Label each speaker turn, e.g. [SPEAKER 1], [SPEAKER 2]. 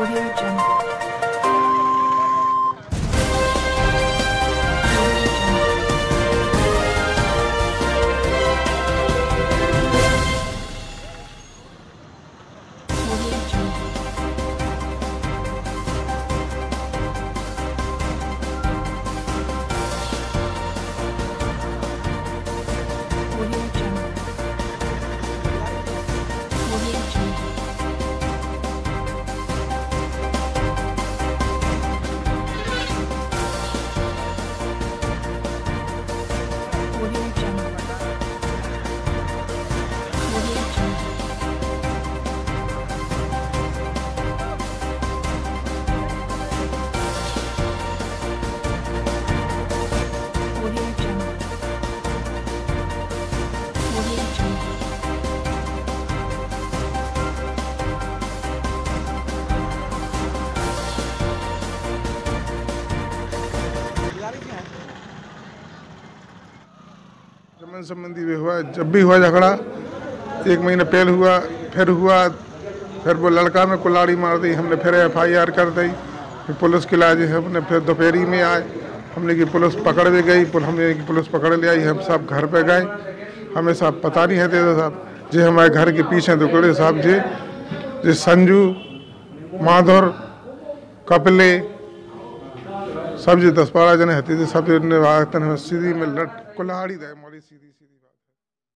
[SPEAKER 1] what are you doing? ज़मीन संबंधी भी हुआ, जब भी हुआ झगड़ा, एक महीने पहले हुआ, फिर हुआ, फिर वो लड़का में कुलाड़ी मार दी, हमने फिर एफ़ आई आर कर दी, फिर पुलिस की लाज हमने फिर दोपहरी में आए, हमने की पुलिस पकड़ भी गई हमने की पुलिस पकड़ ले आई, हम सब घर पे गए, हमें सब पता नहीं है तेरा साहब, जी हमारे घर के पीछे दुकड़े साहब जी जी संजू, माधुर, कपिले सब जी दस बारह जने हती थे सब सीधी में लट con las áridas, Mori.